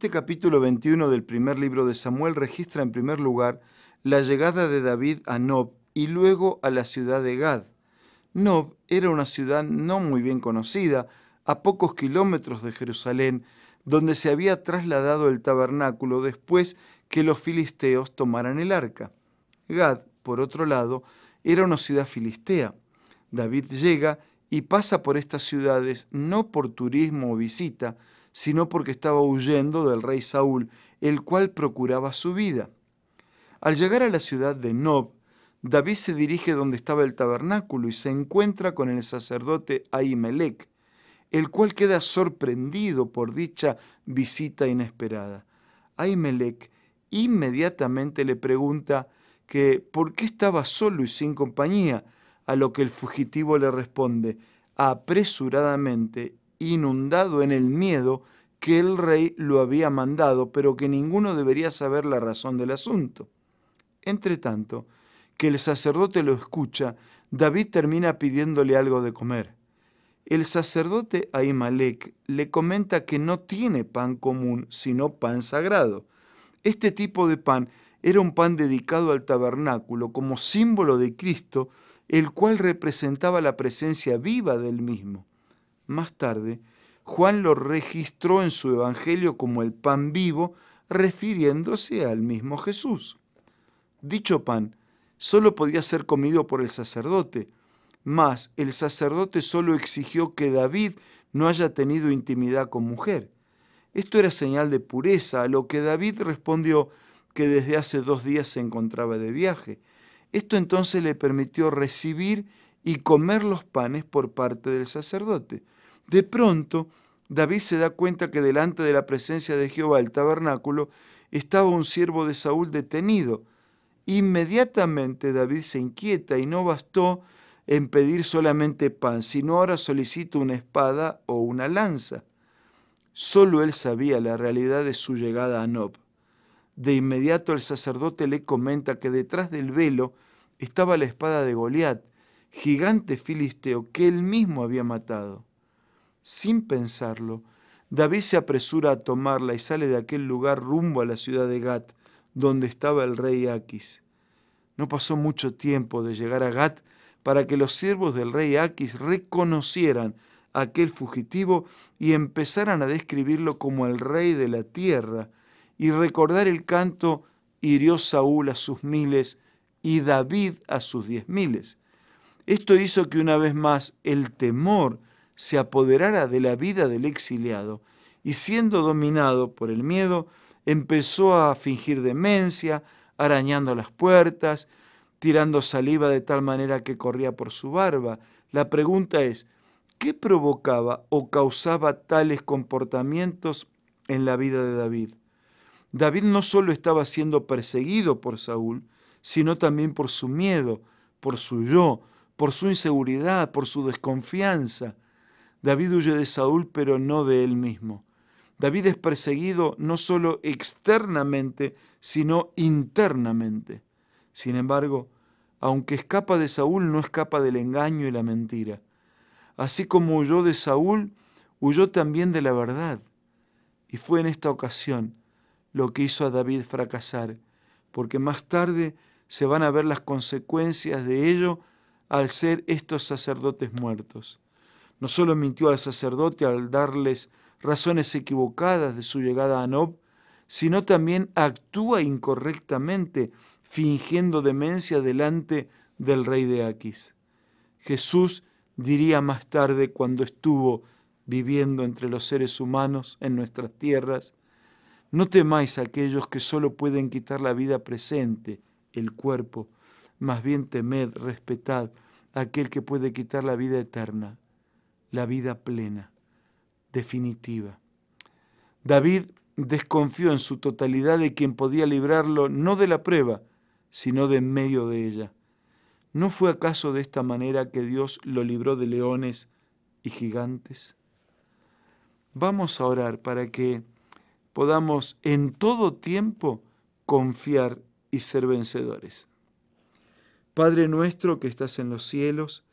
Este capítulo 21 del primer libro de Samuel registra en primer lugar la llegada de David a Nob y luego a la ciudad de Gad. Nob era una ciudad no muy bien conocida, a pocos kilómetros de Jerusalén, donde se había trasladado el tabernáculo después que los filisteos tomaran el arca. Gad, por otro lado, era una ciudad filistea. David llega y pasa por estas ciudades no por turismo o visita, sino porque estaba huyendo del rey Saúl, el cual procuraba su vida. Al llegar a la ciudad de Nob, David se dirige donde estaba el tabernáculo y se encuentra con el sacerdote Ahimelech, el cual queda sorprendido por dicha visita inesperada. Ahimelech inmediatamente le pregunta que por qué estaba solo y sin compañía, a lo que el fugitivo le responde, apresuradamente inundado en el miedo que el rey lo había mandado, pero que ninguno debería saber la razón del asunto. Entre tanto, que el sacerdote lo escucha, David termina pidiéndole algo de comer. El sacerdote Ahimelech le comenta que no tiene pan común, sino pan sagrado. Este tipo de pan era un pan dedicado al tabernáculo como símbolo de Cristo, el cual representaba la presencia viva del mismo. Más tarde, Juan lo registró en su Evangelio como el pan vivo, refiriéndose al mismo Jesús. Dicho pan solo podía ser comido por el sacerdote, mas el sacerdote solo exigió que David no haya tenido intimidad con mujer. Esto era señal de pureza, a lo que David respondió que desde hace dos días se encontraba de viaje. Esto entonces le permitió recibir y comer los panes por parte del sacerdote. De pronto, David se da cuenta que delante de la presencia de Jehová, el tabernáculo, estaba un siervo de Saúl detenido. Inmediatamente David se inquieta y no bastó en pedir solamente pan, sino ahora solicita una espada o una lanza. Solo él sabía la realidad de su llegada a Nob. De inmediato el sacerdote le comenta que detrás del velo estaba la espada de Goliat, gigante filisteo que él mismo había matado. Sin pensarlo, David se apresura a tomarla y sale de aquel lugar rumbo a la ciudad de Gat, donde estaba el rey Aquis. No pasó mucho tiempo de llegar a Gat para que los siervos del rey Aquis reconocieran a aquel fugitivo y empezaran a describirlo como el rey de la tierra y recordar el canto hirió Saúl a sus miles y David a sus diez miles. Esto hizo que una vez más el temor se apoderara de la vida del exiliado y siendo dominado por el miedo, empezó a fingir demencia, arañando las puertas, tirando saliva de tal manera que corría por su barba. La pregunta es, ¿qué provocaba o causaba tales comportamientos en la vida de David? David no solo estaba siendo perseguido por Saúl, sino también por su miedo, por su yo, por su inseguridad, por su desconfianza. David huye de Saúl, pero no de él mismo. David es perseguido no solo externamente, sino internamente. Sin embargo, aunque escapa de Saúl, no escapa del engaño y la mentira. Así como huyó de Saúl, huyó también de la verdad. Y fue en esta ocasión lo que hizo a David fracasar, porque más tarde se van a ver las consecuencias de ello al ser estos sacerdotes muertos. No solo mintió al sacerdote al darles razones equivocadas de su llegada a Nob, sino también actúa incorrectamente, fingiendo demencia delante del rey de Aquis. Jesús diría más tarde, cuando estuvo viviendo entre los seres humanos en nuestras tierras, no temáis a aquellos que solo pueden quitar la vida presente, el cuerpo, más bien temed, respetad a aquel que puede quitar la vida eterna, la vida plena, definitiva. David desconfió en su totalidad de quien podía librarlo no de la prueba, sino de en medio de ella. ¿No fue acaso de esta manera que Dios lo libró de leones y gigantes? Vamos a orar para que podamos en todo tiempo confiar y ser vencedores. Padre nuestro que estás en los cielos,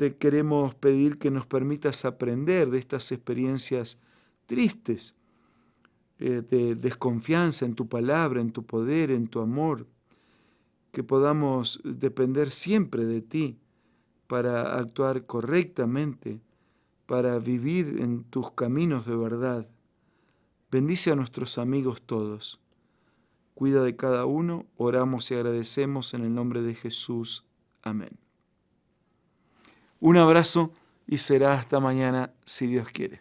te queremos pedir que nos permitas aprender de estas experiencias tristes eh, de desconfianza en tu palabra, en tu poder, en tu amor, que podamos depender siempre de ti para actuar correctamente, para vivir en tus caminos de verdad. Bendice a nuestros amigos todos. Cuida de cada uno, oramos y agradecemos en el nombre de Jesús. Amén. Un abrazo y será hasta mañana si Dios quiere.